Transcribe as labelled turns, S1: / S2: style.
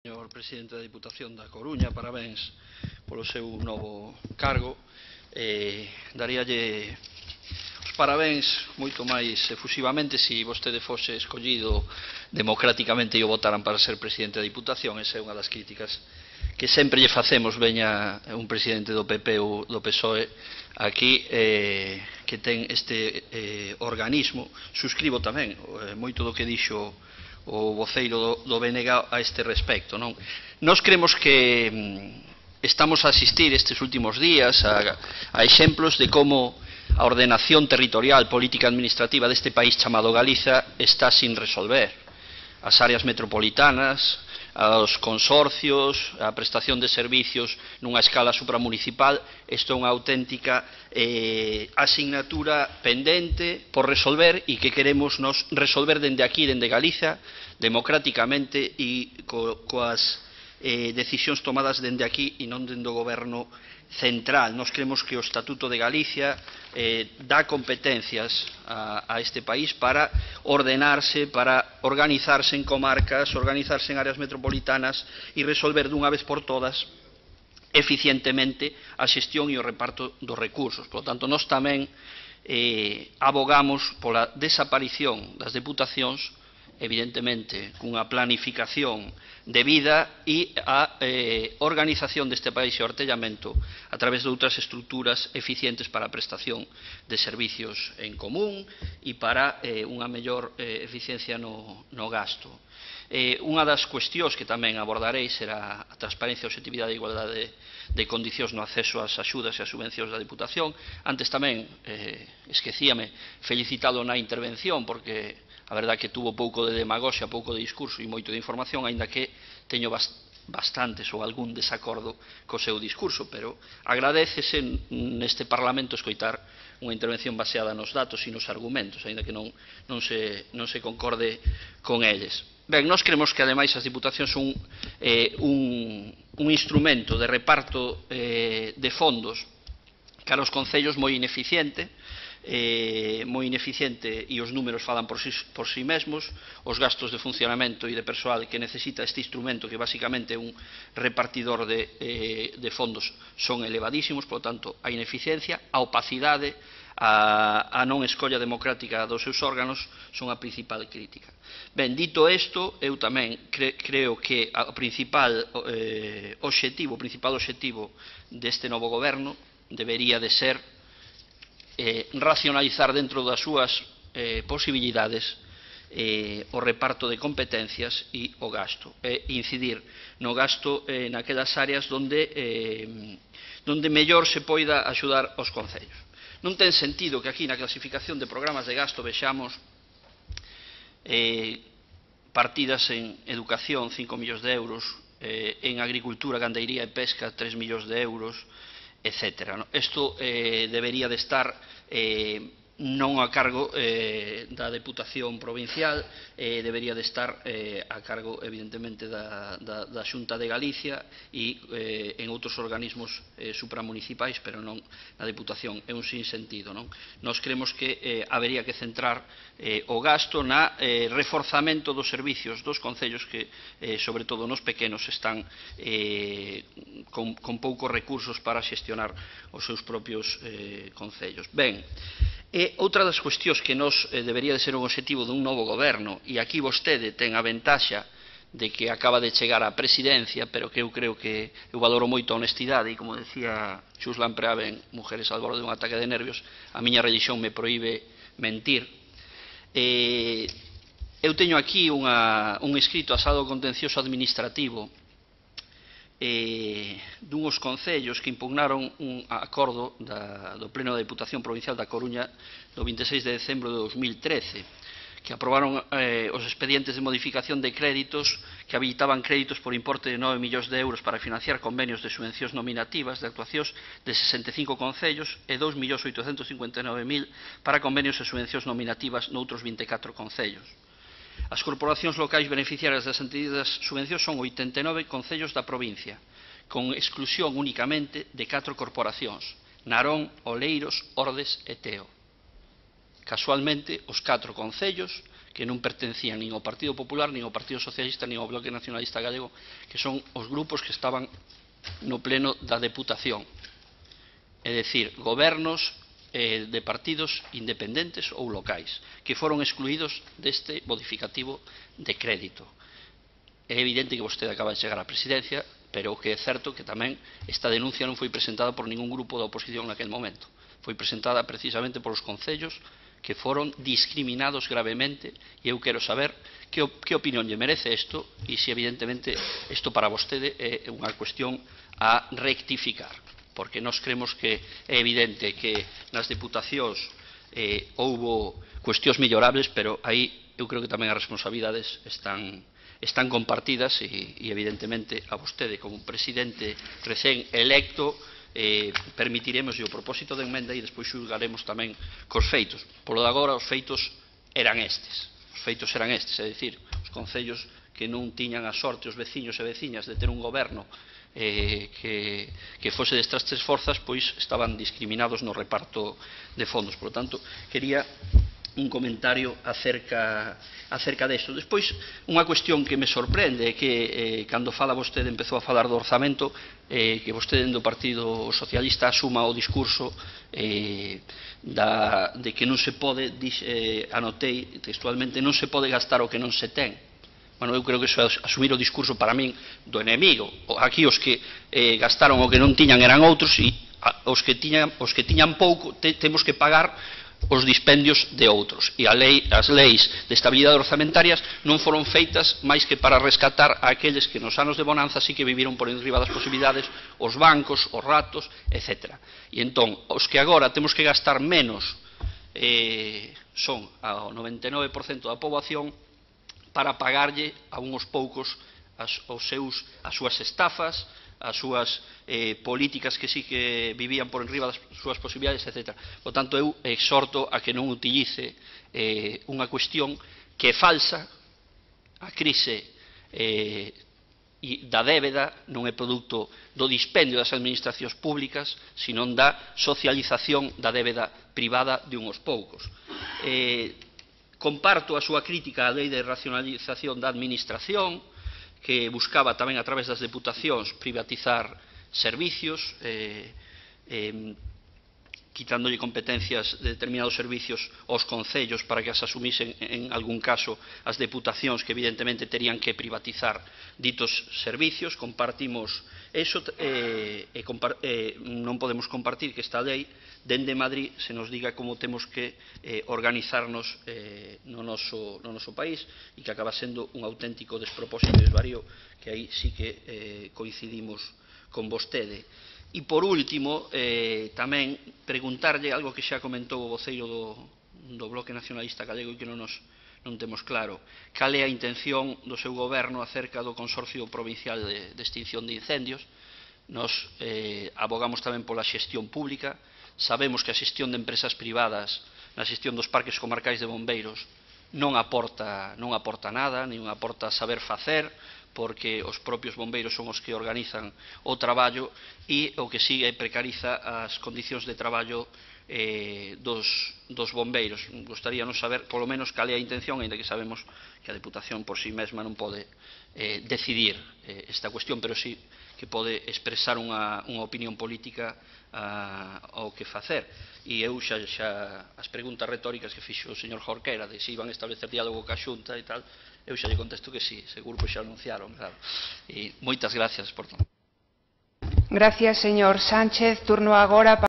S1: Señor Presidente da Diputación da Coruña, parabéns polo seu novo cargo. Eh, daríalle os parabéns moito máis efusivamente se si vostede fose escollido democráticamente e o votaran para ser Presidente da Diputación. Esa é unha das críticas que sempre lle facemos veña un presidente do PP ou do PSOE aquí eh, que ten este eh, organismo. Suscribo tamén eh, moito do que dixo o voceiro do, do BNG a este respecto. Non? Nos cremos que mm, estamos a asistir estes últimos días a, a exemplos de como a ordenación territorial política administrativa deste país chamado Galiza está sin resolver. As áreas metropolitanas, aos consorcios, a prestación de servicios nunha escala supramunicipal, isto é unha auténtica eh, asignatura pendente por resolver e que queremos nos resolver dende aquí, dende Galiza, democráticamente e co, coas eh, decisións tomadas dende aquí e non dende o goberno central. Nós cremos que o Estatuto de Galicia eh, dá competencias a, a este país para ordenarse, para organizarse en comarcas, organizarse en áreas metropolitanas e resolver dunha vez por todas eficientemente a xestión e o reparto dos recursos. Por lo tanto, nós tamén eh, abogamos pola desaparición das deputacións evidentemente, cunha planificación de vida e a eh, organización deste país e o artellamento a través de outras estruturas eficientes para a prestación de servicios en común e para eh, unha mellor eh, eficiencia no, no gasto. Eh, unha das cuestións que tamén abordarei será a transparencia, a objetividade e a igualdade de, de condicións no acceso ás axudas e ás subvencións da Diputación. Antes tamén, eh, esquecíame, felicitado na intervención porque a verdad que tuvo pouco de demagoxia, pouco de discurso e moito de información, aínda que teño bastantes ou algún desacordo co seu discurso, pero agradecese neste Parlamento escoitar unha intervención baseada nos datos e nos argumentos, aínda que non, non, se, non se concorde con eles. Ben, nós creemos que ademais as diputacións son eh, un, un instrumento de reparto eh, de fondos cara aos concellos moi ineficiente, eh, moi ineficiente e os números falan por si, por si mesmos, os gastos de funcionamento e de persoal que necesita este instrumento que basicamente é un repartidor de, eh, de fondos son elevadísimos, polo tanto a ineficiencia, a opacidade, a, a non escolla democrática dos seus órganos son a principal crítica. Ben, dito isto, eu tamén cre, creo que o principal eh, objetivo, o principal objetivo deste novo goberno debería de ser eh, racionalizar dentro das súas eh, posibilidades eh, o reparto de competencias e o gasto, e eh, incidir no gasto eh, naquelas áreas donde, eh, donde mellor se poida axudar os concellos. Non ten sentido que aquí na clasificación de programas de gasto vexamos eh, partidas en educación, 5 millóns de euros, eh, en agricultura, gandeiría e pesca, 3 millóns de euros, etc. ¿no? Isto eh, debería de estar eh, non a cargo eh, da Deputación Provincial, eh, debería de estar eh, a cargo, evidentemente, da, da, da Xunta de Galicia e eh, en outros organismos eh, supramunicipais, pero non na Deputación. É un sinsentido, non? Nos creemos que eh, habería que centrar eh, o gasto na eh, reforzamento dos servicios dos concellos que, eh, sobre todo nos pequenos, están eh, con, con poucos recursos para xestionar os seus propios eh, concellos. Ben, E outra das cuestións que nos eh, debería de ser un objetivo dun novo goberno, e aquí vostede ten a ventaxa de que acaba de chegar á presidencia, pero que eu creo que eu valoro moito a honestidade e, como decía Xus Lampreaven, Mujeres al borde dun ataque de nervios, a miña religión me proíbe mentir. Eh, eu teño aquí unha, un escrito asado contencioso administrativo eh, dunhos concellos que impugnaron un acordo da, do Pleno da Diputación Provincial da Coruña do 26 de decembro de 2013 que aprobaron eh, os expedientes de modificación de créditos que habilitaban créditos por importe de 9 millóns de euros para financiar convenios de subvencións nominativas de actuacións de 65 concellos e 2.859.000 para convenios e subvencións nominativas noutros 24 concellos. As corporacións locais beneficiarias das entendidas subvencións son 89 concellos da provincia, con exclusión únicamente de 4 corporacións, Narón, Oleiros, Ordes e Teo. Casualmente, os 4 concellos que non pertencían nin ao Partido Popular, nin ao Partido Socialista, nin ao Bloque Nacionalista Galego, que son os grupos que estaban no pleno da deputación. É dicir, gobernos eh, de partidos independentes ou locais que foron excluídos deste modificativo de crédito. É evidente que vostede acaba de chegar á presidencia, pero o que é certo que tamén esta denuncia non foi presentada por ningún grupo da oposición naquel momento. Foi presentada precisamente por os concellos que foron discriminados gravemente e eu quero saber que, que opinión lle merece isto e se evidentemente isto para vostede é unha cuestión a rectificar porque nós cremos que é evidente que nas deputacións eh, houbo cuestións mellorables, pero aí eu creo que tamén as responsabilidades están, están compartidas e, e evidentemente a vostede como presidente recén electo eh, permitiremos o propósito de enmenda e despois xulgaremos tamén cos feitos. Polo de agora os feitos eran estes. Os feitos eran estes, é dicir, os concellos que non tiñan a sorte os veciños e veciñas de ter un goberno eh, que, que fose destas tres forzas, pois estaban discriminados no reparto de fondos. Por lo tanto, quería un comentario acerca, acerca desto. Despois, unha cuestión que me sorprende é que eh, cando fala vostede, empezou a falar do orzamento, eh, que vostede do Partido Socialista asuma o discurso eh, da, de que non se pode, dix, eh, anotei textualmente, non se pode gastar o que non se ten. Bueno, eu creo que iso é asumir o discurso para min do enemigo. Aquí os que eh, gastaron o que non tiñan eran outros e os que tiñan, os que tiñan pouco te, temos que pagar os dispendios de outros. E a lei, as leis de estabilidade orzamentarias non foron feitas máis que para rescatar a aqueles que nos anos de bonanza sí que viviron por enriba das posibilidades os bancos, os ratos, etc. E entón, os que agora temos que gastar menos eh, son ao 99% da poboación para pagarlle a unhos poucos as, os seus, as súas estafas, as súas eh, políticas que sí que vivían por enriba das súas posibilidades, etc. Por tanto, eu exhorto a que non utilice eh, unha cuestión que é falsa, a crise eh, e da débeda non é produto do dispendio das administracións públicas, senón da socialización da débeda privada de unhos poucos. Eh, comparto a súa crítica á lei de racionalización da administración, que buscaba tamén a través das deputacións privatizar servicios, eh, eh, quitándolle competencias de determinados servicios aos concellos para que as asumisen en algún caso as deputacións que evidentemente terían que privatizar ditos servicios. Compartimos eso eh, e compar eh, non podemos compartir que esta lei dende Madrid se nos diga como temos que eh, organizarnos eh, no, noso, no noso país e que acaba sendo un auténtico despropósito e desvarío que aí sí que eh, coincidimos con vostede. E por último, eh, tamén preguntarlle algo que xa comentou o voceiro do, do Bloque Nacionalista Galego e que non nos non temos claro cal é a intención do seu goberno acerca do Consorcio Provincial de, de Extinción de Incendios. Nos eh, abogamos tamén pola xestión pública, sabemos que a xestión de empresas privadas na xestión dos parques comarcais de bombeiros non aporta, non aporta nada, nin aporta saber facer, porque os propios bombeiros son os que organizan o traballo e o que sigue é precariza as condicións de traballo eh, dos, dos bombeiros. Gostaríanos saber, polo menos, cal é a intención, ainda que sabemos que a Deputación por si sí mesma non pode eh, decidir eh, esta cuestión, pero sí que pode expresar unha, unha opinión política a, ao que facer. E eu xa, xa as preguntas retóricas que fixo o señor Jorquera de se iban a establecer diálogo ca xunta e tal, eu xa lle contesto que sí, seguro que xa anunciaron, claro. E moitas gracias por todo.
S2: Gracias, señor Sánchez. Turno agora para...